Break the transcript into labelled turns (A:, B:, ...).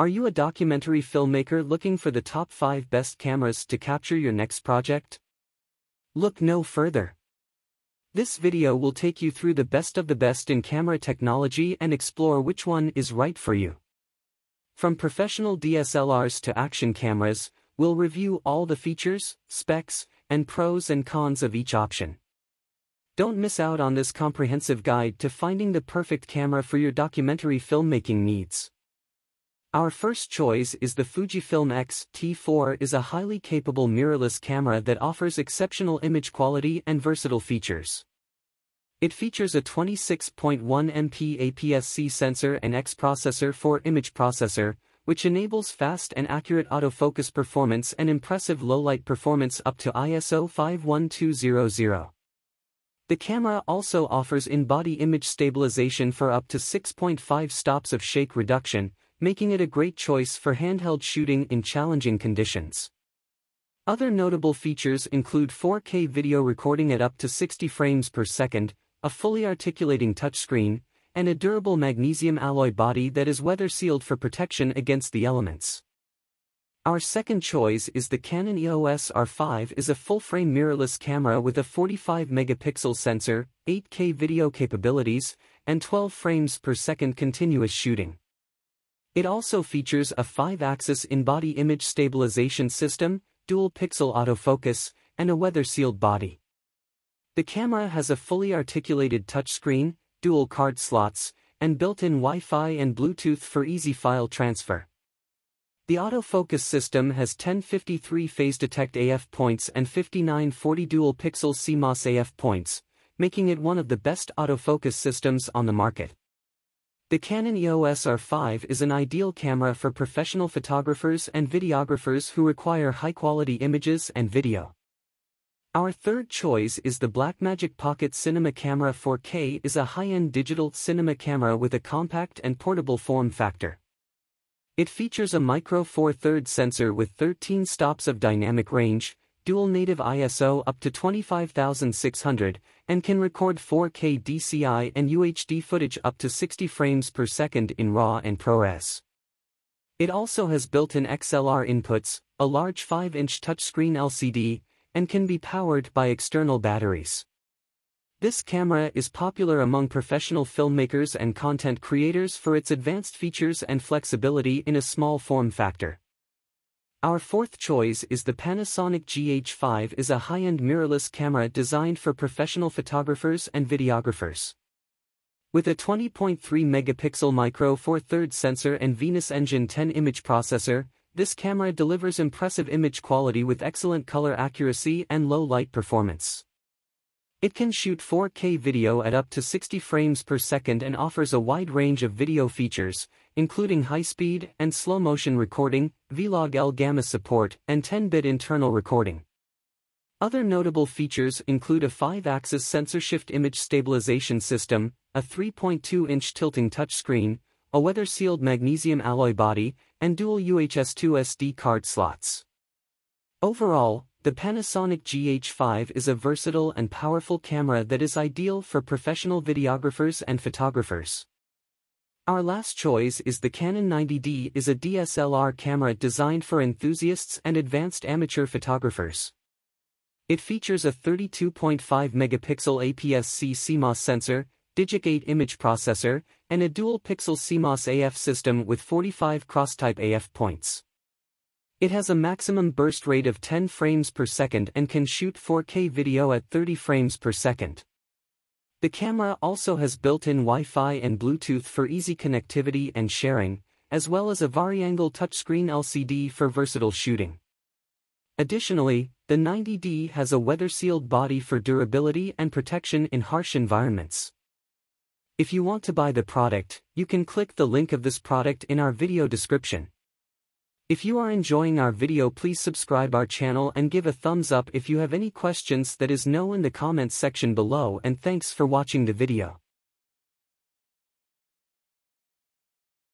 A: Are you a documentary filmmaker looking for the top 5 best cameras to capture your next project? Look no further. This video will take you through the best of the best in camera technology and explore which one is right for you. From professional DSLRs to action cameras, we'll review all the features, specs, and pros and cons of each option. Don't miss out on this comprehensive guide to finding the perfect camera for your documentary filmmaking needs. Our first choice is the Fujifilm X-T4 is a highly capable mirrorless camera that offers exceptional image quality and versatile features. It features a 26.1 MP APS-C sensor and X processor for image processor, which enables fast and accurate autofocus performance and impressive low-light performance up to ISO 51200. The camera also offers in-body image stabilization for up to 6.5 stops of shake reduction, making it a great choice for handheld shooting in challenging conditions. Other notable features include 4K video recording at up to 60 frames per second, a fully articulating touchscreen, and a durable magnesium alloy body that is weather-sealed for protection against the elements. Our second choice is the Canon EOS R5 is a full-frame mirrorless camera with a 45-megapixel sensor, 8K video capabilities, and 12 frames per second continuous shooting. It also features a 5-axis in-body image stabilization system, dual-pixel autofocus, and a weather-sealed body. The camera has a fully articulated touchscreen, dual card slots, and built-in Wi-Fi and Bluetooth for easy file transfer. The autofocus system has 1053 phase detect AF points and 5940 dual pixel CMOS AF points, making it one of the best autofocus systems on the market. The Canon EOS R5 is an ideal camera for professional photographers and videographers who require high-quality images and video. Our third choice is the Blackmagic Pocket Cinema Camera 4K is a high-end digital cinema camera with a compact and portable form factor. It features a micro four thirds sensor with 13 stops of dynamic range, dual native ISO up to 25600, and can record 4K DCI and UHD footage up to 60 frames per second in RAW and ProRes. It also has built-in XLR inputs, a large 5-inch touchscreen LCD, and can be powered by external batteries. This camera is popular among professional filmmakers and content creators for its advanced features and flexibility in a small form factor. Our fourth choice is the Panasonic GH5 is a high-end mirrorless camera designed for professional photographers and videographers. With a 20.3 megapixel micro four thirds sensor and Venus Engine 10 image processor, this camera delivers impressive image quality with excellent color accuracy and low light performance. It can shoot 4K video at up to 60 frames per second and offers a wide range of video features, including high-speed and slow-motion recording, Vlog L-Gamma support, and 10-bit internal recording. Other notable features include a 5-axis sensor shift image stabilization system, a 3.2-inch tilting touchscreen, a weather-sealed magnesium alloy body, and dual UHS-2 SD card slots. Overall, the Panasonic GH5 is a versatile and powerful camera that is ideal for professional videographers and photographers. Our last choice is the Canon 90D is a DSLR camera designed for enthusiasts and advanced amateur photographers. It features a 32.5 megapixel APS-C CMOS sensor, Digic 8 image processor, and a dual-pixel CMOS AF system with 45 cross-type AF points. It has a maximum burst rate of 10 frames per second and can shoot 4K video at 30 frames per second. The camera also has built-in Wi-Fi and Bluetooth for easy connectivity and sharing, as well as a vari-angle touchscreen LCD for versatile shooting. Additionally, the 90D has a weather-sealed body for durability and protection in harsh environments. If you want to buy the product, you can click the link of this product in our video description. If you are enjoying our video please subscribe our channel and give a thumbs up if you have any questions that is know in the comments section below and thanks for watching the video.